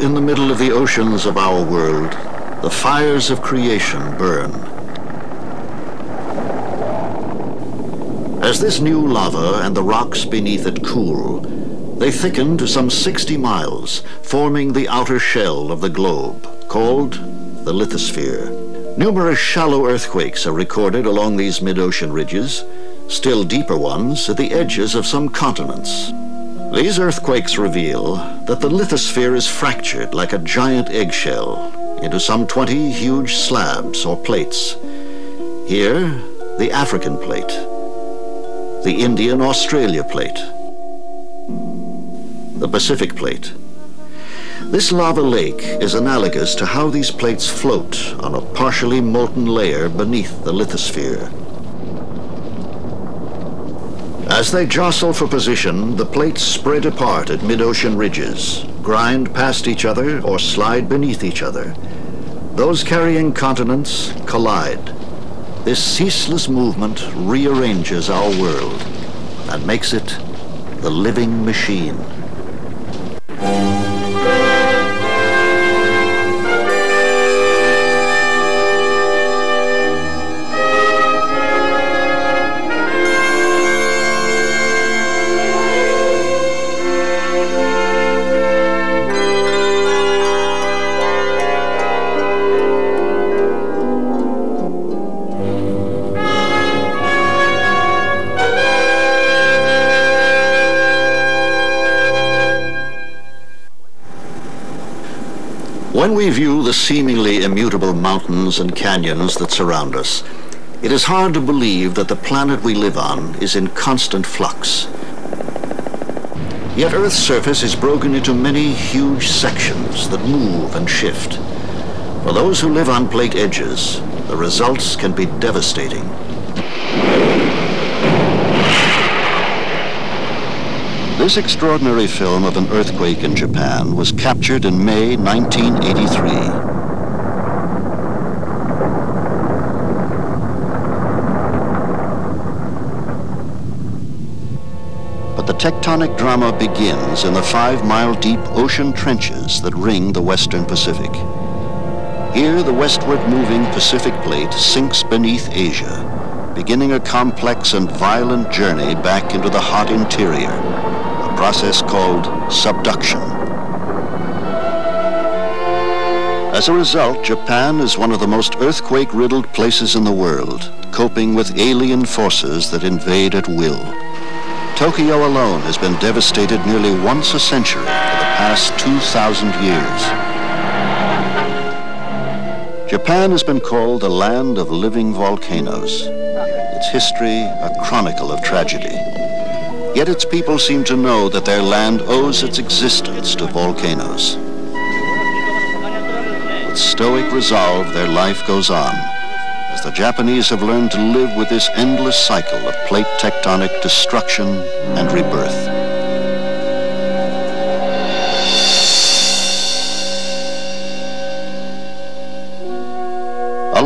in the middle of the oceans of our world, the fires of creation burn. As this new lava and the rocks beneath it cool, they thicken to some 60 miles, forming the outer shell of the globe, called the lithosphere. Numerous shallow earthquakes are recorded along these mid-ocean ridges, still deeper ones at the edges of some continents. These earthquakes reveal that the lithosphere is fractured like a giant eggshell into some 20 huge slabs or plates. Here, the African plate, the Indian-Australia plate, the Pacific plate. This lava lake is analogous to how these plates float on a partially molten layer beneath the lithosphere. As they jostle for position, the plates spread apart at mid-ocean ridges, grind past each other or slide beneath each other. Those carrying continents collide. This ceaseless movement rearranges our world and makes it the living machine. When we view the seemingly immutable mountains and canyons that surround us, it is hard to believe that the planet we live on is in constant flux. Yet Earth's surface is broken into many huge sections that move and shift. For those who live on plate edges, the results can be devastating. This extraordinary film of an earthquake in Japan was captured in May 1983. But the tectonic drama begins in the five-mile-deep ocean trenches that ring the western Pacific. Here, the westward moving Pacific plate sinks beneath Asia, beginning a complex and violent journey back into the hot interior process called subduction. As a result, Japan is one of the most earthquake-riddled places in the world, coping with alien forces that invade at will. Tokyo alone has been devastated nearly once a century for the past 2,000 years. Japan has been called the land of living volcanoes. Its history, a chronicle of tragedy. Yet its people seem to know that their land owes its existence to volcanoes. With stoic resolve, their life goes on, as the Japanese have learned to live with this endless cycle of plate tectonic destruction and rebirth.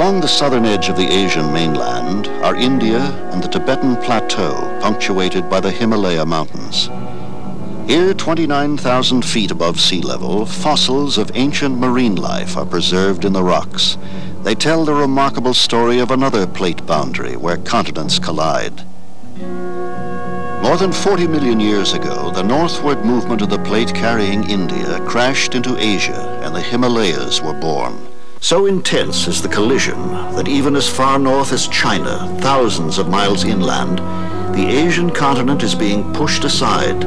Along the southern edge of the Asian mainland are India and the Tibetan Plateau, punctuated by the Himalaya Mountains. Here, 29,000 feet above sea level, fossils of ancient marine life are preserved in the rocks. They tell the remarkable story of another plate boundary where continents collide. More than 40 million years ago, the northward movement of the plate carrying India crashed into Asia and the Himalayas were born. So intense is the collision that even as far north as China, thousands of miles inland, the Asian continent is being pushed aside,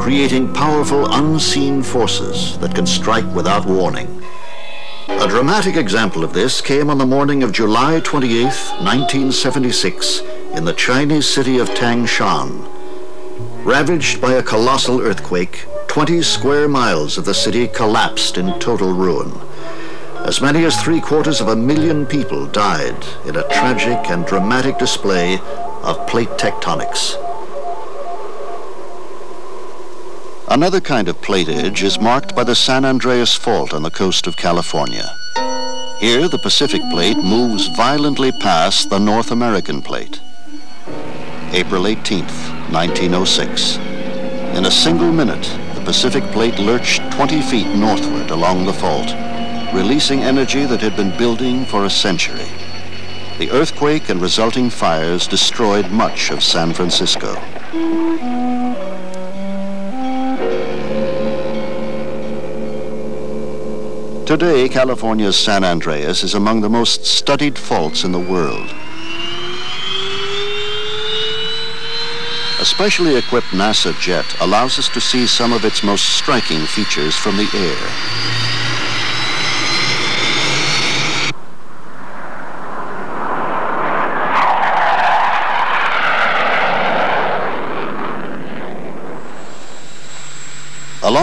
creating powerful unseen forces that can strike without warning. A dramatic example of this came on the morning of July 28, 1976, in the Chinese city of Tangshan. Ravaged by a colossal earthquake, 20 square miles of the city collapsed in total ruin. As many as three quarters of a million people died in a tragic and dramatic display of plate tectonics. Another kind of plate edge is marked by the San Andreas Fault on the coast of California. Here, the Pacific plate moves violently past the North American plate. April 18th, 1906. In a single minute, the Pacific Plate lurched 20 feet northward along the fault, releasing energy that had been building for a century. The earthquake and resulting fires destroyed much of San Francisco. Today, California's San Andreas is among the most studied faults in the world. A specially equipped NASA jet allows us to see some of its most striking features from the air.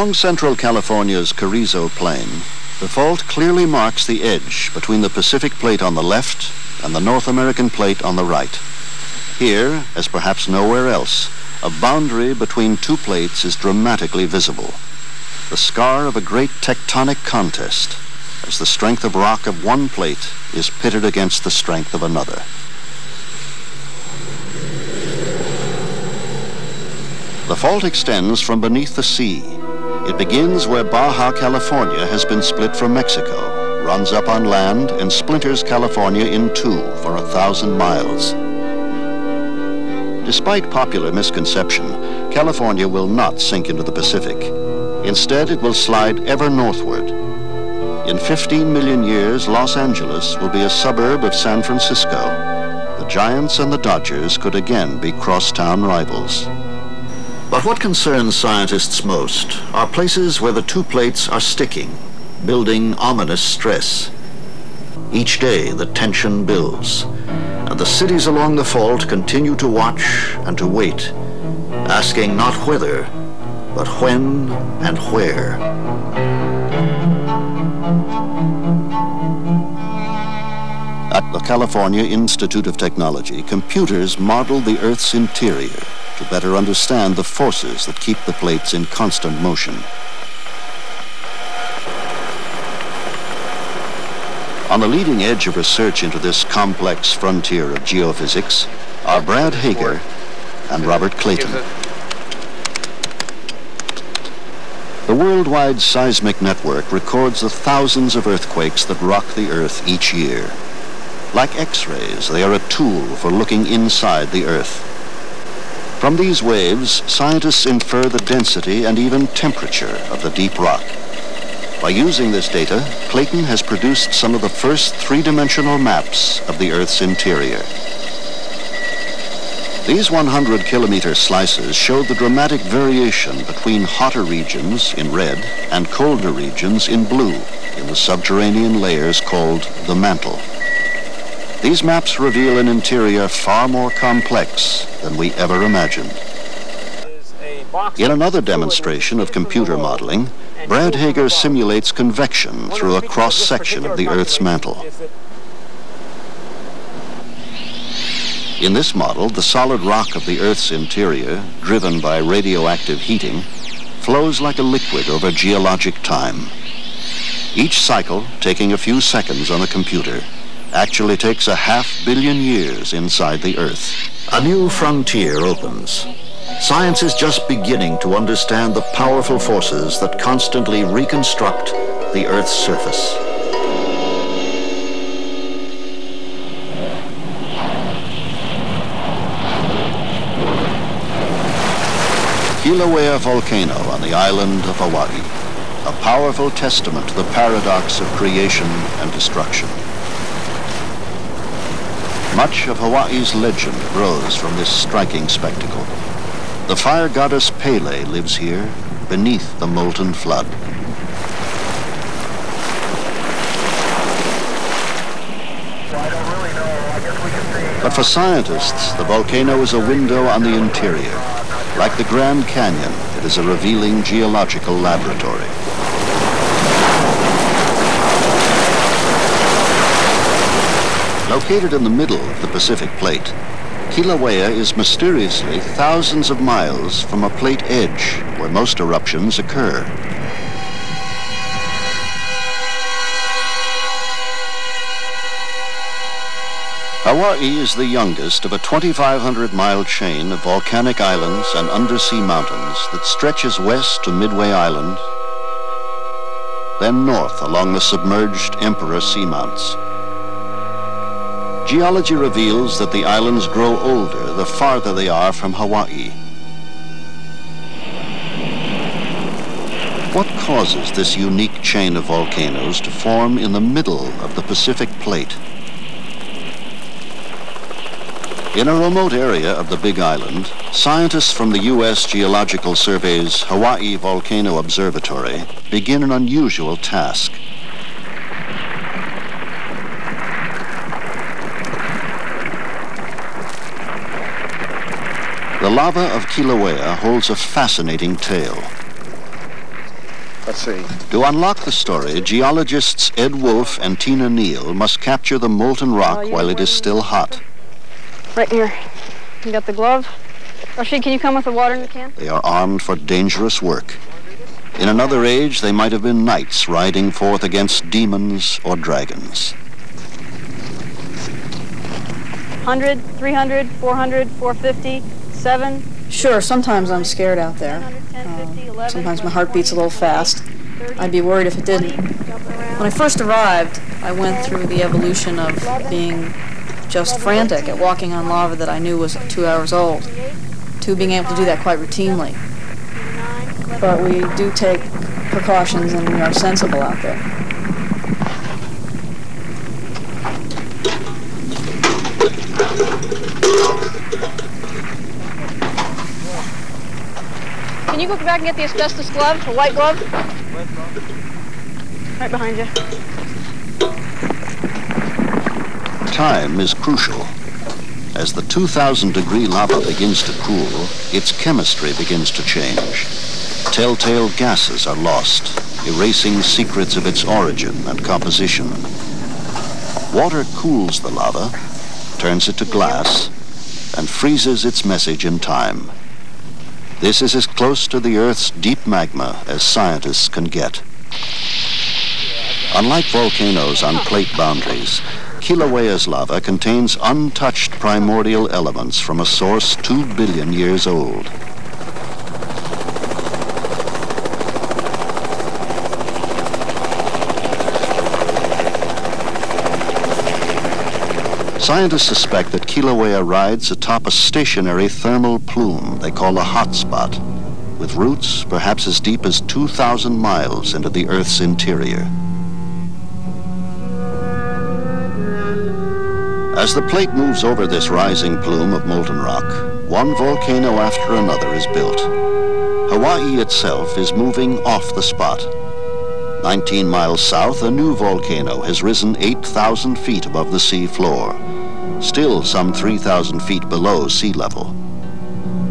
Along central California's Carrizo Plain, the fault clearly marks the edge between the Pacific Plate on the left and the North American Plate on the right. Here, as perhaps nowhere else, a boundary between two plates is dramatically visible. The scar of a great tectonic contest, as the strength of rock of one plate is pitted against the strength of another. The fault extends from beneath the sea. It begins where Baja California has been split from Mexico, runs up on land, and splinters California in two for a thousand miles. Despite popular misconception, California will not sink into the Pacific. Instead, it will slide ever northward. In 15 million years, Los Angeles will be a suburb of San Francisco. The Giants and the Dodgers could again be crosstown rivals. But what concerns scientists most are places where the two plates are sticking, building ominous stress. Each day, the tension builds and the cities along the fault continue to watch and to wait, asking not whether, but when and where. At the California Institute of Technology, computers model the Earth's interior to better understand the forces that keep the plates in constant motion. On the leading edge of research into this complex frontier of geophysics are Brad Hager and Robert Clayton. The worldwide seismic network records the thousands of earthquakes that rock the Earth each year. Like X-rays, they are a tool for looking inside the Earth. From these waves, scientists infer the density and even temperature of the deep rock. By using this data, Clayton has produced some of the first three-dimensional maps of the Earth's interior. These 100-kilometer slices show the dramatic variation between hotter regions in red and colder regions in blue in the subterranean layers called the mantle. These maps reveal an interior far more complex than we ever imagined. In another demonstration of computer modeling, Brad Hager simulates convection through a cross-section of the Earth's mantle. In this model, the solid rock of the Earth's interior, driven by radioactive heating, flows like a liquid over geologic time. Each cycle, taking a few seconds on a computer, actually takes a half billion years inside the Earth. A new frontier opens. Science is just beginning to understand the powerful forces that constantly reconstruct the Earth's surface. Kilauea volcano on the island of Hawaii, a powerful testament to the paradox of creation and destruction. Much of Hawaii's legend grows from this striking spectacle. The fire goddess Pele lives here, beneath the molten flood. But for scientists, the volcano is a window on the interior. Like the Grand Canyon, it is a revealing geological laboratory. Located in the middle of the Pacific Plate, Kilauea is mysteriously thousands of miles from a plate edge where most eruptions occur. Hawaii is the youngest of a 2,500-mile chain of volcanic islands and undersea mountains that stretches west to Midway Island, then north along the submerged Emperor Seamounts. Geology reveals that the islands grow older the farther they are from Hawaii. What causes this unique chain of volcanoes to form in the middle of the Pacific Plate? In a remote area of the Big Island, scientists from the U.S. Geological Survey's Hawaii Volcano Observatory begin an unusual task. The lava of Kilauea holds a fascinating tale. Let's see. To unlock the story, geologists Ed Wolfe and Tina Neal must capture the molten rock Oh, while it is still hot. Right here. You got the glove? Rashid, can you come with the water in the can? They are armed for dangerous work. In another age, they might have been knights riding forth against demons or dragons. 100, 300, 400, 450, 7, Sure, sometimes I'm scared out there. Uh, sometimes my heart beats a little fast. I'd be worried if it didn't. When I first arrived, I went through the evolution of being just frantic at walking on lava that I knew was two hours old, to being able to do that quite routinely. But we do take precautions and we are sensible out there. You go back and get the asbestos glove, the white glove? Right behind you. Time is crucial. As the 2,000 degree lava begins to cool, its chemistry begins to change. Telltale gases are lost, erasing secrets of its origin and composition. Water cools the lava, turns it to glass, and freezes its message in time. This is as close to the Earth's deep magma as scientists can get. Unlike volcanoes on plate boundaries, Kilauea's lava contains untouched primordial elements from a source two billion years old. Scientists suspect that Kilauea rides atop a stationary thermal plume they call a hotspot, with roots perhaps as deep as 2,000 miles into the Earth's interior. As the plate moves over this rising plume of molten rock, one volcano after another is built. Hawaii itself is moving off the spot. 19 miles south, a new volcano has risen 8,000 feet above the sea floor, still some 3,000 feet below sea level.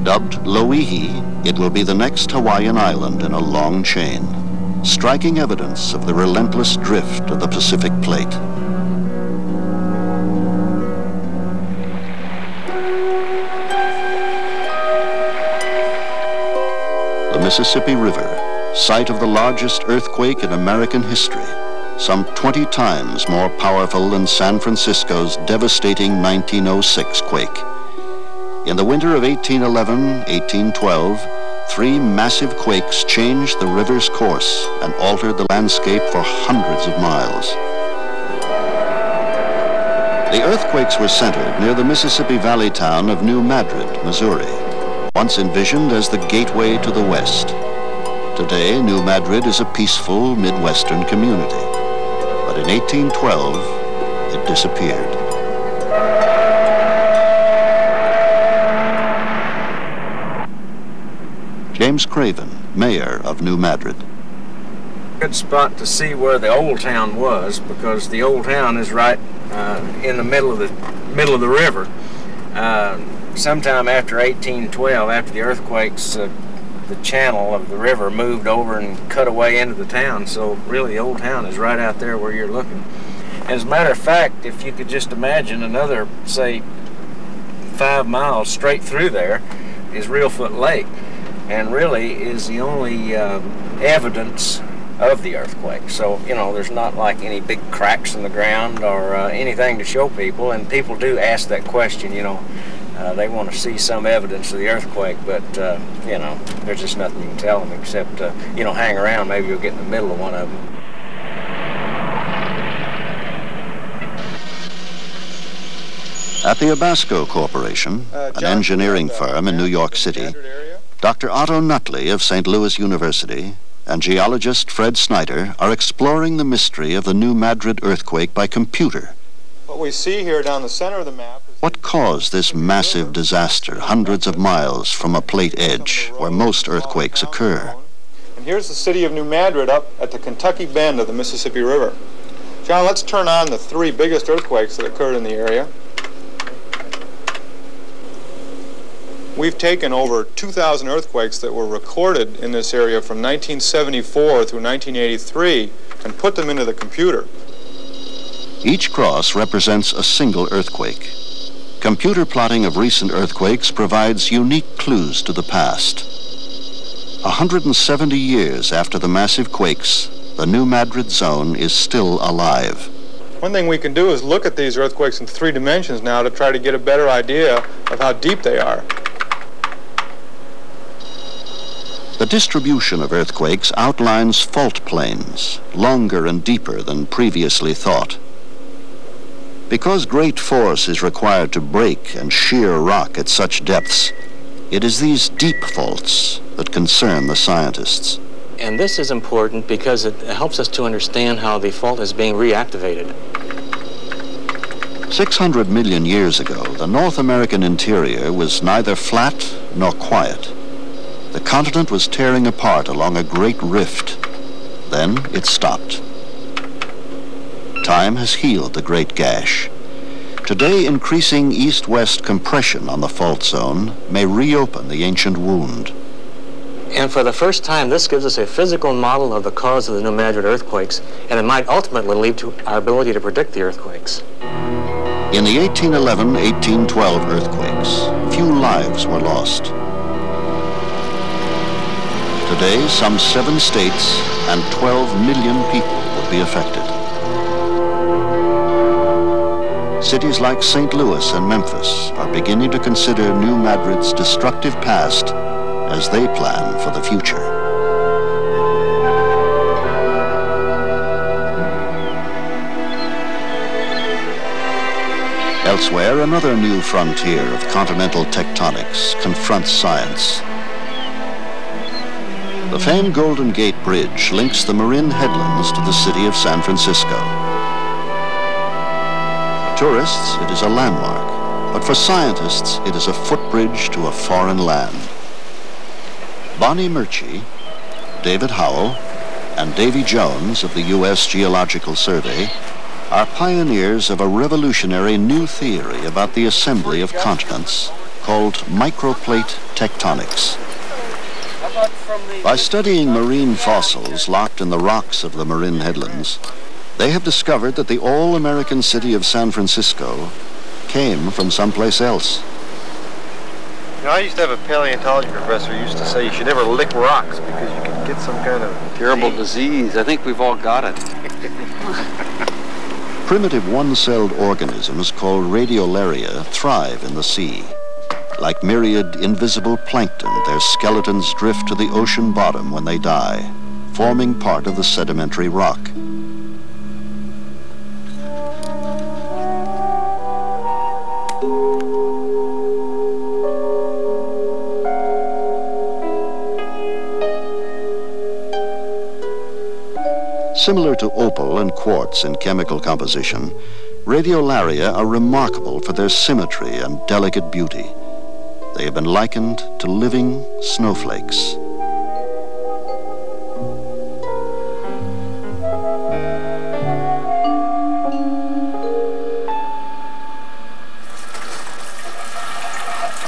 Dubbed Loihi, it will be the next Hawaiian island in a long chain, striking evidence of the relentless drift of the Pacific Plate. The Mississippi River, site of the largest earthquake in American history, some 20 times more powerful than San Francisco's devastating 1906 quake. In the winter of 1811-1812, three massive quakes changed the river's course and altered the landscape for hundreds of miles. The earthquakes were centered near the Mississippi Valley town of New Madrid, Missouri, once envisioned as the gateway to the West. Today, New Madrid is a peaceful Midwestern community. But in 1812, it disappeared. James Craven, mayor of New Madrid. Good spot to see where the old town was because the old town is right uh, in the middle of the middle of the river. Uh, sometime after 1812, after the earthquakes, uh, the channel of the river moved over and cut away into the town. So really, the old town is right out there where you're looking. As a matter of fact, if you could just imagine another, say, five miles straight through there, is Reelfoot Lake, and really is the only uh, evidence of the earthquake. So, you know, there's not like any big cracks in the ground or uh, anything to show people, and people do ask that question, you know. Uh, they want to see some evidence of the earthquake, but, uh, you know, there's just nothing you can tell them except, uh, you know, hang around. Maybe you'll get in the middle of one of them. At the Ebasco Corporation, Uh, an John, engineering uh, firm in New York City, Dr. Otto Nuttli of St. Louis University and geologist Fred Snyder are exploring the mystery of the New Madrid earthquake by computer. What we see here down the center of the map is What caused this massive disaster hundreds of miles from a plate edge where most earthquakes occur? And here's the city of New Madrid up at the Kentucky bend of the Mississippi River. John, let's turn on the three biggest earthquakes that occurred in the area. We've taken over 2,000 earthquakes that were recorded in this area from 1974 through 1983 and put them into the computer. Each cross represents a single earthquake. Computer plotting of recent earthquakes provides unique clues to the past. 170 years after the massive quakes, the New Madrid zone is still alive. One thing we can do is look at these earthquakes in three dimensions now to try to get a better idea of how deep they are. The distribution of earthquakes outlines fault planes, longer and deeper than previously thought. Because great force is required to break and shear rock at such depths, it is these deep faults that concern the scientists. And this is important because it helps us to understand how the fault is being reactivated. 600 million years ago, the North American interior was neither flat nor quiet. The continent was tearing apart along a great rift. Then it stopped. Time has healed the great gash. Today, increasing east-west compression on the fault zone may reopen the ancient wound. And for the first time, this gives us a physical model of the cause of the New Madrid earthquakes, and it might ultimately lead to our ability to predict the earthquakes. In the 1811-1812 earthquakes, few lives were lost. Today, some seven states and 12 million people would be affected. Cities like St. Louis and Memphis are beginning to consider New Madrid's destructive past as they plan for the future. Elsewhere, another new frontier of continental tectonics confronts science. The famed Golden Gate Bridge links the Marin Headlands to the city of San Francisco. For tourists, it is a landmark, but for scientists, it is a footbridge to a foreign land. Bonnie Murchey, David Howell, and Davy Jones of the U.S. Geological Survey are pioneers of a revolutionary new theory about the assembly of continents called microplate tectonics. By studying marine fossils locked in the rocks of the Marin Headlands, they have discovered that the all-American city of San Francisco came from someplace else. You know, I used to have a paleontology professor who used to say you should never lick rocks because you can get some kind of Terrible disease. I think we've all got it. Primitive one-celled organisms called radiolaria thrive in the sea. Like myriad invisible plankton, their skeletons drift to the ocean bottom when they die, forming part of the sedimentary rock. Similar to opal and quartz in chemical composition, radiolaria are remarkable for their symmetry and delicate beauty. They have been likened to living snowflakes.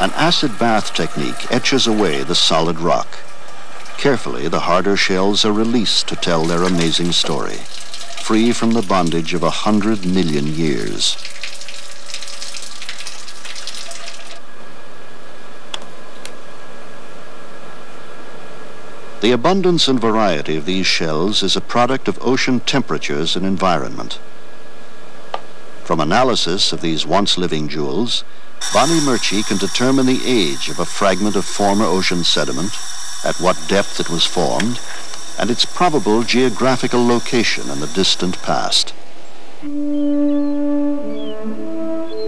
An acid bath technique etches away the solid rock. Carefully, the harder shells are released to tell their amazing story, free from the bondage of a hundred million years. The abundance and variety of these shells is a product of ocean temperatures and environment. From analysis of these once living jewels, Bonnie Murchey can determine the age of a fragment of former ocean sediment, at what depth it was formed, and its probable geographical location in the distant past.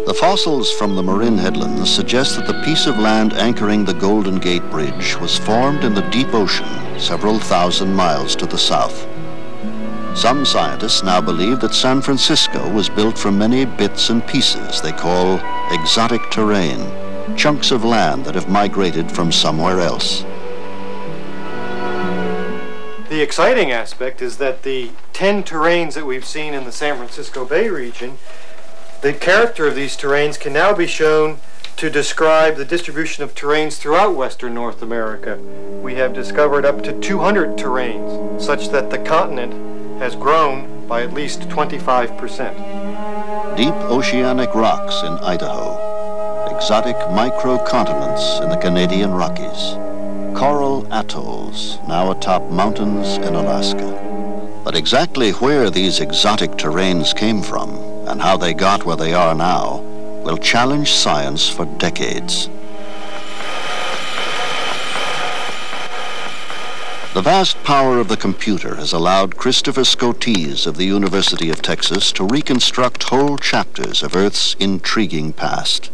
The fossils from the Marin headlands suggest that the piece of land anchoring the Golden Gate Bridge was formed in the deep ocean several thousand miles to the south. Some scientists now believe that San Francisco was built from many bits and pieces they call exotic terrane, chunks of land that have migrated from somewhere else. The exciting aspect is that the 10 terranes that we've seen in the San Francisco Bay region the character of these terranes can now be shown to describe the distribution of terranes throughout western North America. We have discovered up to 200 terranes, such that the continent has grown by at least 25%. Deep oceanic rocks in Idaho, exotic microcontinents in the Canadian Rockies, coral atolls now atop mountains in Alaska. But exactly where these exotic terranes came from and how they got where they are now will challenge science for decades. The vast power of the computer has allowed Christopher Scotese of the University of Texas to reconstruct whole chapters of Earth's intriguing past.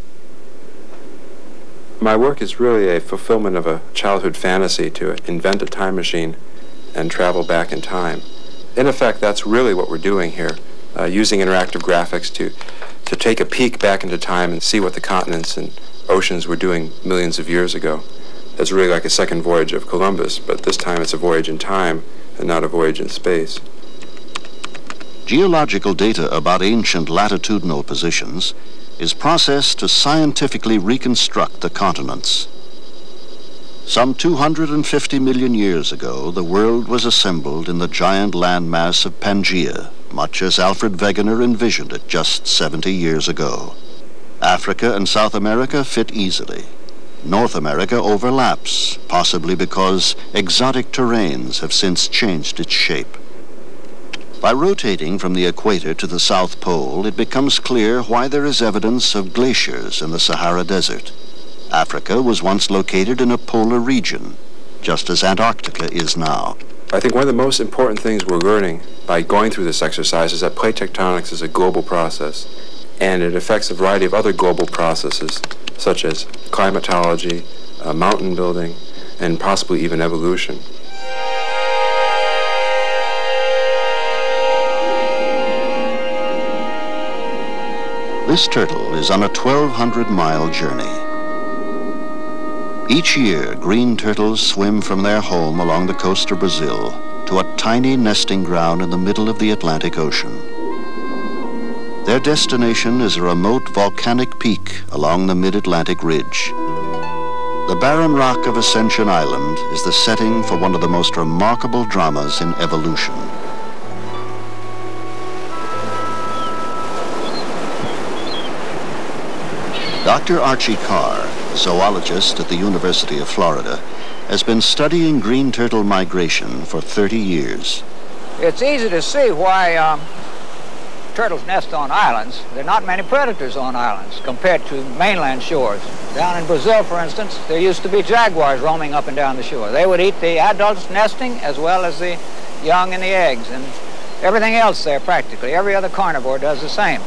My work is really a fulfillment of a childhood fantasy to invent a time machine and travel back in time. In effect, that's really what we're doing here uh, using interactive graphics to, to take a peek back into time and see what the continents and oceans were doing millions of years ago. It's really like a second voyage of Columbus, but this time it's a voyage in time and not a voyage in space. Geological data about ancient latitudinal positions is processed to scientifically reconstruct the continents. Some 250 million years ago, the world was assembled in the giant landmass of Pangaea, much as Alfred Wegener envisioned it just 70 years ago. Africa and South America fit easily. North America overlaps, possibly because exotic terranes have since changed its shape. By rotating from the equator to the South Pole, it becomes clear why there is evidence of glaciers in the Sahara Desert. Africa was once located in a polar region, just as Antarctica is now. I think one of the most important things we're learning by going through this exercise is that plate tectonics is a global process and it affects a variety of other global processes such as climatology, uh, mountain building, and possibly even evolution. This turtle is on a 1,200 mile journey. Each year, green turtles swim from their home along the coast of Brazil to a tiny nesting ground in the middle of the Atlantic Ocean. Their destination is a remote volcanic peak along the mid-Atlantic ridge. The barren rock of Ascension Island is the setting for one of the most remarkable dramas in evolution. Dr. Archie Carr zoologist at the University of Florida, has been studying green turtle migration for 30 years. It's easy to see why um, turtles nest on islands. There are not many predators on islands compared to mainland shores. Down in Brazil, for instance, there used to be jaguars roaming up and down the shore. They would eat the adults nesting as well as the young and the eggs and everything else there practically. Every other carnivore does the same.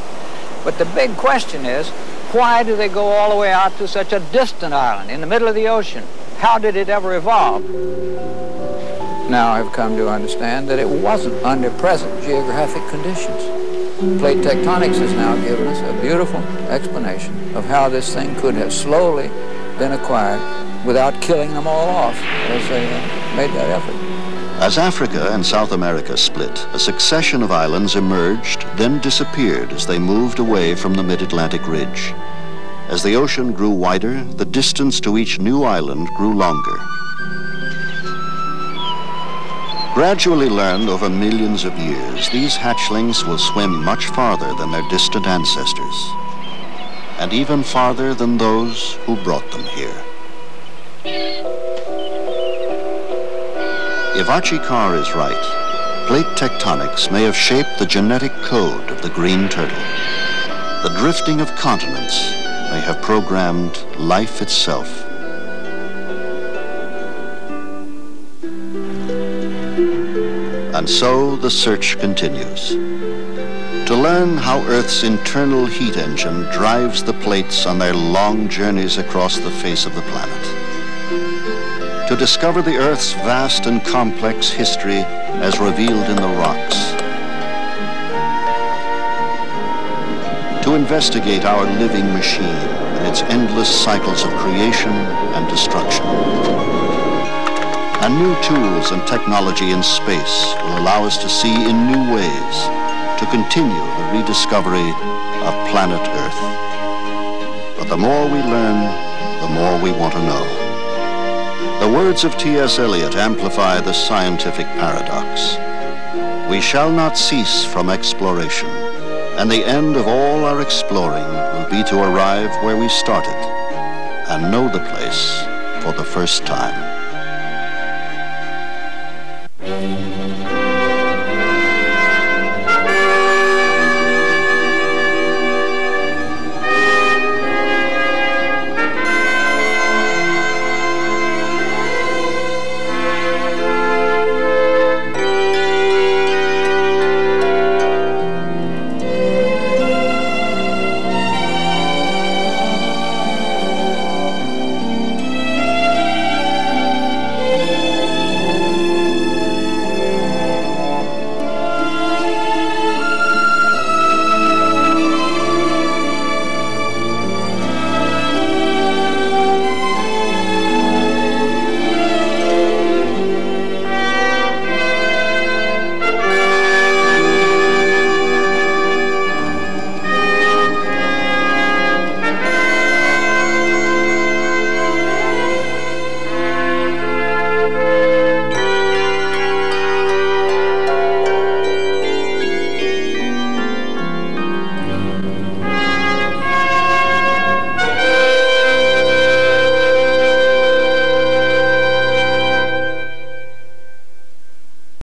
But the big question is, why do they go all the way out to such a distant island in the middle of the ocean? How did it ever evolve? Now I've come to understand that it wasn't under present geographic conditions. Plate tectonics has now given us a beautiful explanation of how this thing could have slowly been acquired without killing them all off as they uh, made that effort. As Africa and South America split, a succession of islands emerged, then disappeared as they moved away from the mid-Atlantic ridge. As the ocean grew wider, the distance to each new island grew longer. Gradually learned over millions of years, these hatchlings will swim much farther than their distant ancestors, and even farther than those who brought them here. If Archie Carr is right, plate tectonics may have shaped the genetic code of the green turtle. The drifting of continents may have programmed life itself. And so the search continues. To learn how Earth's internal heat engine drives the plates on their long journeys across the face of the planet. To discover the Earth's vast and complex history as revealed in the rocks. To investigate our living machine and its endless cycles of creation and destruction. And new tools and technology in space will allow us to see in new ways to continue the rediscovery of planet Earth. But the more we learn, the more we want to know. The words of T.S. Eliot amplify the scientific paradox. We shall not cease from exploration, and the end of all our exploring will be to arrive where we started and know the place for the first time.